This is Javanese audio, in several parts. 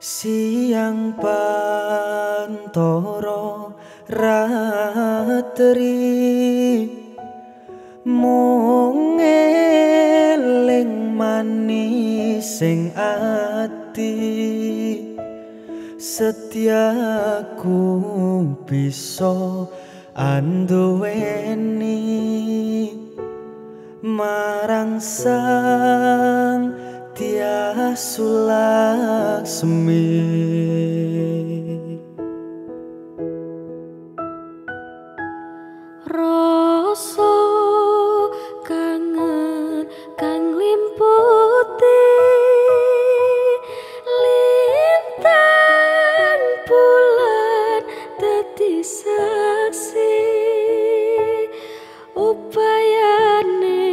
Siang pantoro ratri mung eling manis sing ati. Setiaku bisa anduweni marang sang tia sulak semi. Rasa kangen kang limputi lintang bulan dadi saksi. Upayane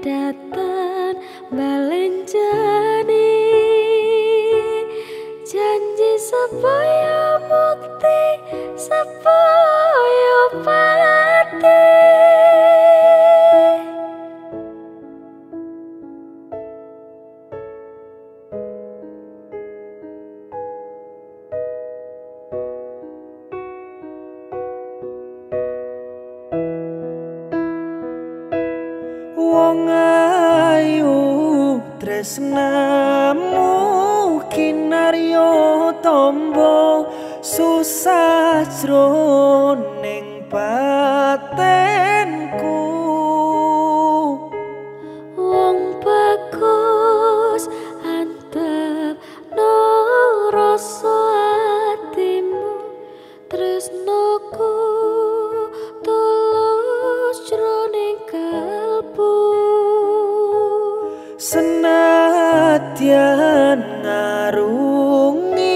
datang tresnamu kinaryo tombo susah jroning patenku senadyan ngarungi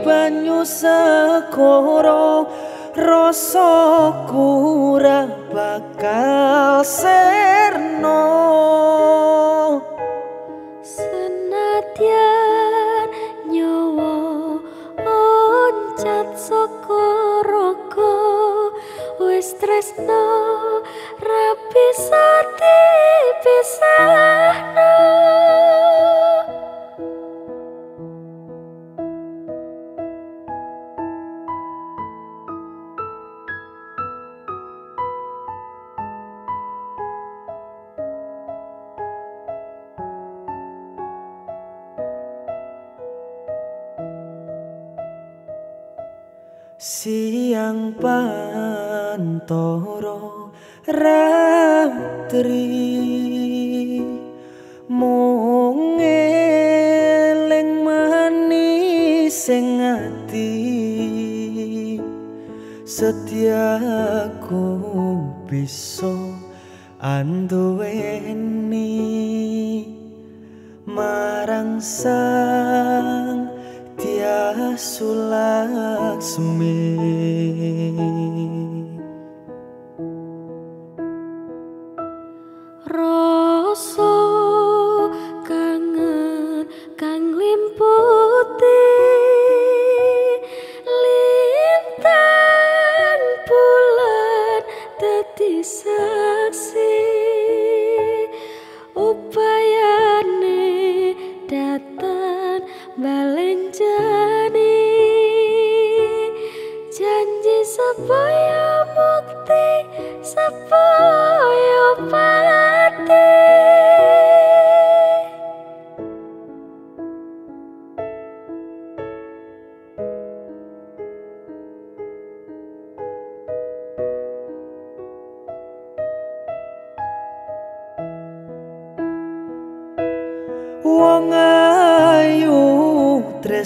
banyu sekoro rasa kurang bakal serno. Senadyan nyawa oncat raga wis tresno rapi sati pisahno siang pantoro ratri. Mung eling manis sing ati. Setiaku bisa anduweni marang sang tia sulak semi. Rasa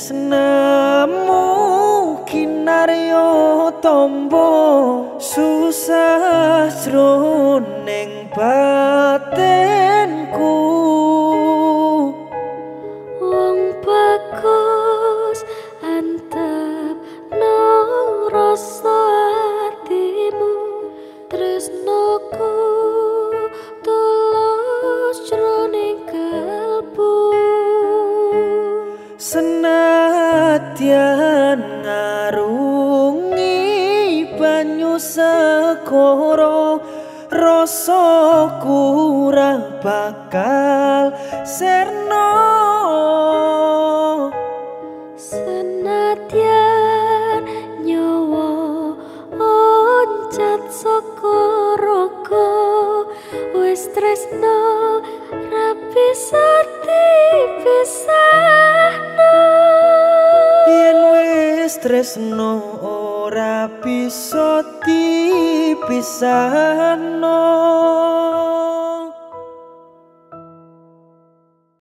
tresnamu kinaryo tombo Senadyan ngarungi banyu sekoro rasa kurang bakal serno. Senadyan nyawa oncat sekoroko wis tresno ra bisa pisah tresno ora bisa dipisahno